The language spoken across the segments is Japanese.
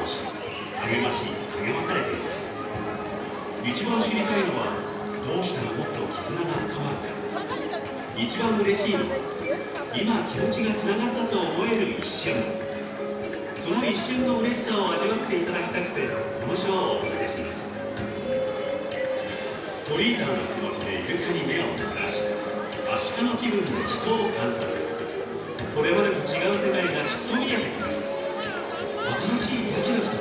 をし励まし励まされています。一番知りたいのはどうしたらもっと絆が深まるか。一番嬉しいのは今気持ちがつながったと思える一瞬。その一瞬の嬉しさを味わっていただきたくてこのショーをお届けします。トリーターの気持ちでイルカに目を凝らしアシカの気分で人を観察。これまでと違う世界がきっと見えてきます。しいドキド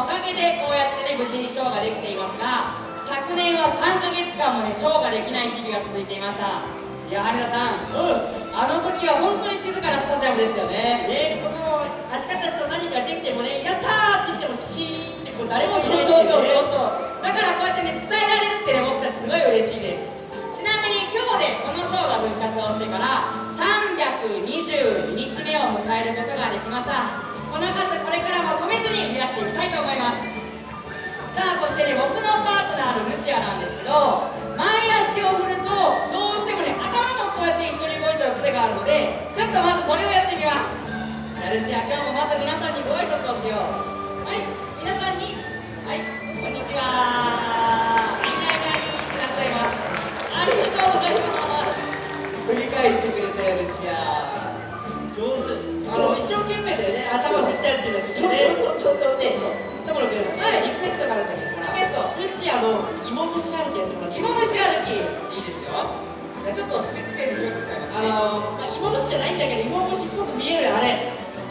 のおかげでこうやってね無事にショーができていますが昨年は3ヶ月間もねショーができない日々が続いていました。いや羽田さん、あの時は本当に静かなスタジアムでしたよね。えー、この足利たちと何かできてもね、やったーって言ってもシーンってこう誰もそうそうそうそうそう。だからこうやってね伝えられるってね僕たちすごい嬉しいです。ちなみに今日でこのショーが復活をしてから322日目を迎えることができました。この数これからも止めずにシアなんですけど前足を振るとどうしてもね頭もこうやって一緒に動いちゃう癖があるのでちょっとまずそれをやってみます。じゃあルシア今日もまず皆さんにご挨拶をしよう。はい皆さんにはいこんにちは。はいはいはいってなっちゃいます。ありがとうございます。繰り返してくれたよルシア。上手。あの一生懸命でね頭振っちゃうっていうのはねそうそうそうそう芋虫歩きやってもらっていい芋虫歩き。いいですよ。じゃあちょっとステステージ広く使いますね。あのまあ芋虫じゃないんだけど芋虫っぽく見えるあれ。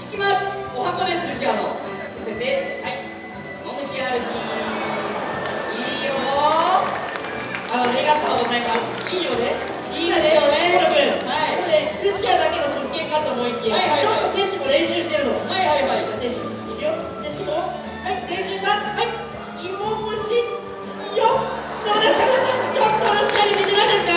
いきます。お箱ですルシアのはい。芋虫歩き。いいよ。あのありがとうございます。いいよね。いいですよね。はい。ルシアだけの特権かと思いきや、はいはいはい。ちょっと選手も練習してるの。はいはいはい。選手いくよ。選手もはい練習した。はい。芋虫よどうですか皆さん。ちょっとルシアに似てないですか？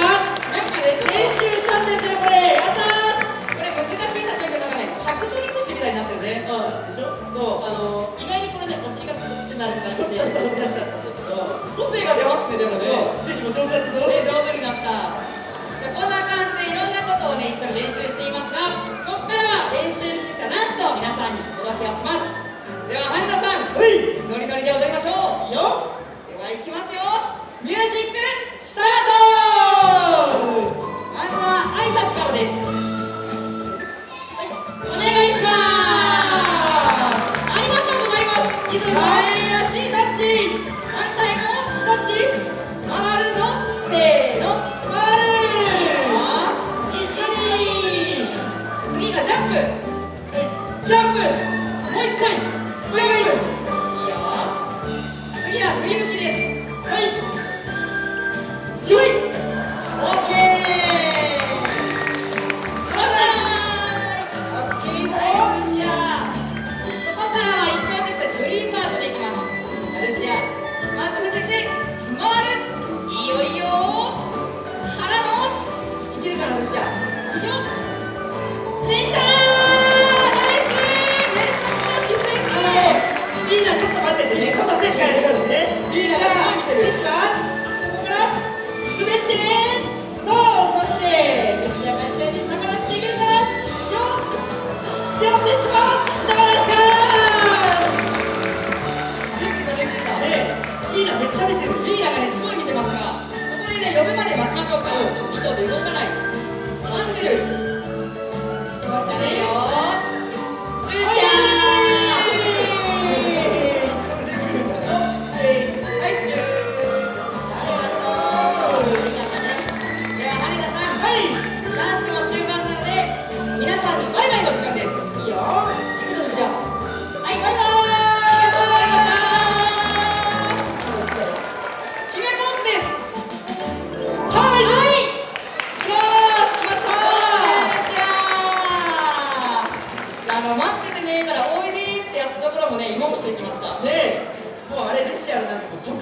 なんかね練習したんですよこれ。やったー。これ難しいんだというかなんかね尺取り虫みたいになってるねうん。でしょ？そうあの意外にこれねお尻がクッてなるからって難しかったんだけど個性が出ますねでもね。選手も上手だったぞ。ね上手になった。でこんな感じでいろんなことをね一緒に練習していますがここからは練習してきたダンスを皆さんにお届けをします。では羽田さん。はい。ノリノリで踊りましょう。よいきますよ。ミュージック。っててね、今度選手がやるから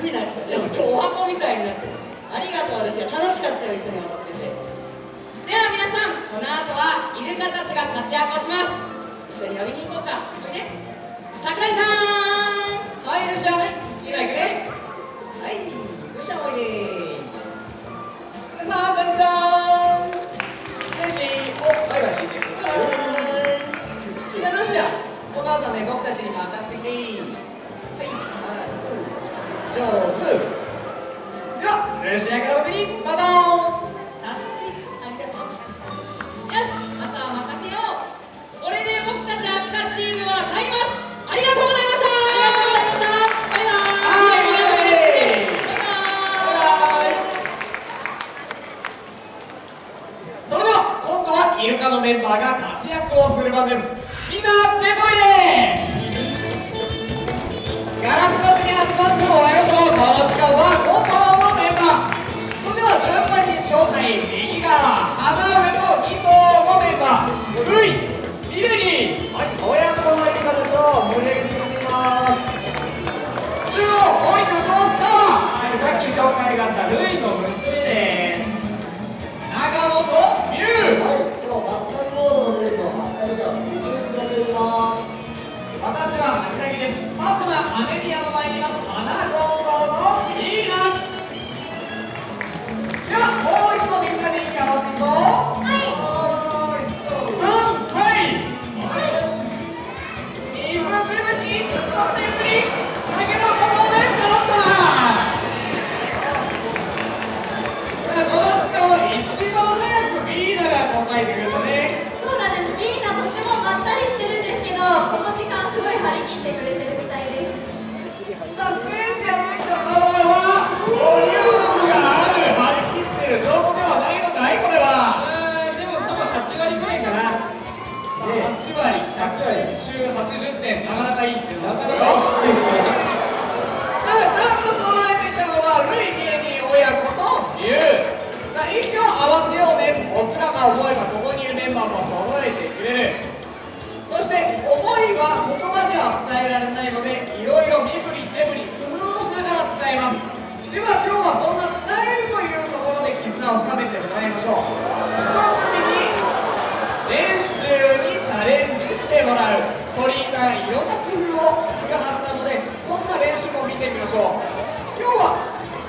得意なやつでも今日お箱みたいになってありがとう私は楽しかったよ一緒に踊っててでは皆さんこの後はイルカたちが活躍をします一緒に呼びに行こうかね桜井さんはい、い。らっしゃい。い。らっしゃい。はい、い。らっしゃおい。で。皆さん、こんにちは。選手、お、バイバイしてください。じゃあ、どうしよう。この後ね、僕たちに任せてきて。はい、では、ルシアから僕にバトン。タッチ、ありがとう。よしあとは任せようこれで僕たちアシカチームは帰りますありがとうございましたはい、バイバイ。バイバイそれでは今度はイルカのメンバーが活躍をする番です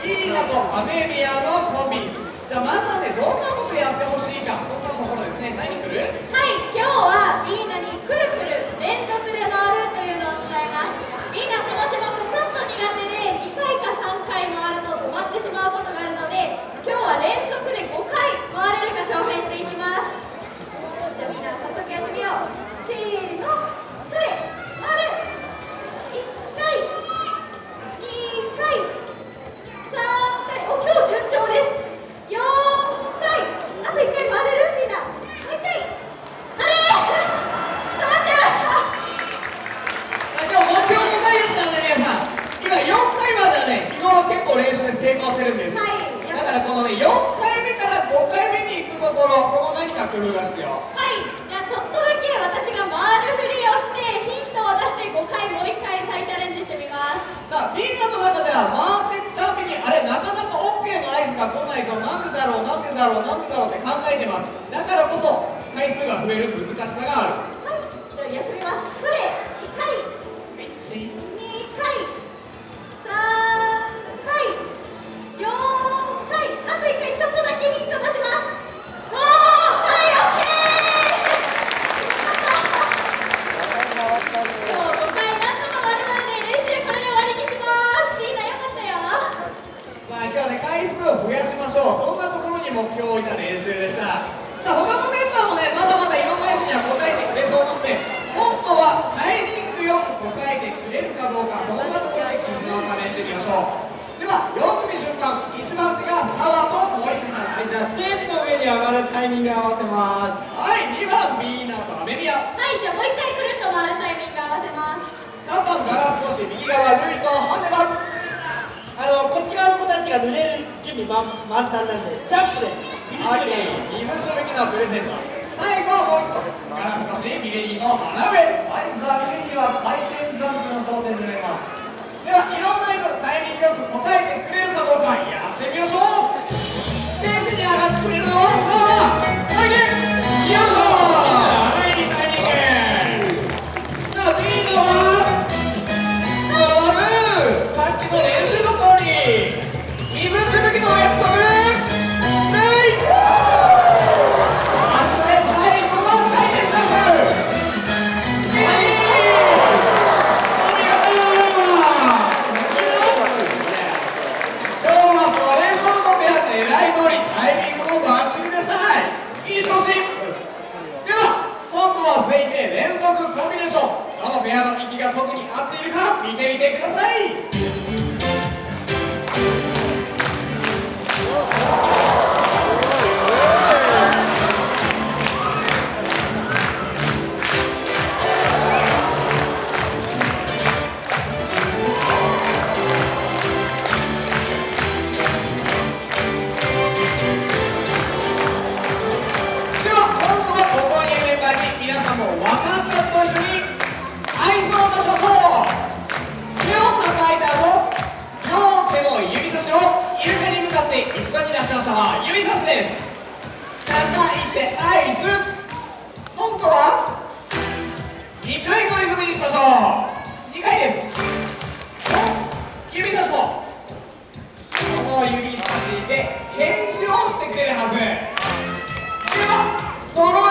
イーナとアメミアのコンビ。じゃあまずはねどんなことやってほしいかそんなところですね。何する？はい、は結構練習で成功してるんです。はい。だからこのね4回目から5回目に行くところここ何か工夫が必要はい、じゃあちょっとだけ私が回るふりをしてヒントを出して5回もう1回再チャレンジしてみます。さあみんなの中では回ってたびにあれなかなか OK の合図が来ないぞ。なんでだろうなんでだろうなんでだろうって考えてます。だからこそ回数が増える難しさがあるが4組瞬間1番手が澤と森田さん。はいじゃあステージの上に上がるタイミング合わせます。はい2番ミーナとアメリア。はいじゃあもう一回くるっと回るタイミング合わせます3番ガラス越し右側ルイとハネダあのこっち側の子たちが濡れる準備満満タンなんでジャンプで水しぶき水しぶきのプレゼント。最後はもう一個ガラス越し右にの花火はいじゃあ次は回転ジャンプの装填でお願ます。ではいろんなタイミングをの息が特に合っているか見てみてください。指差し入で返事をしてくれるはず。では揃え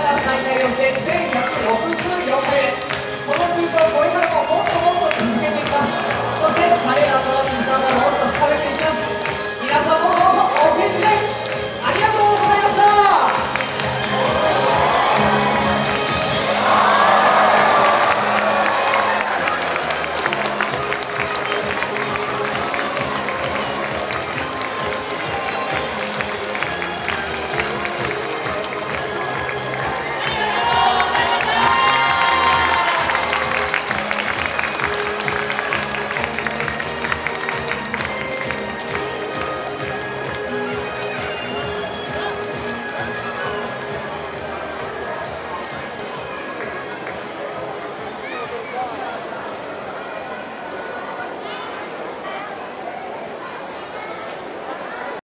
ナー最大の選1160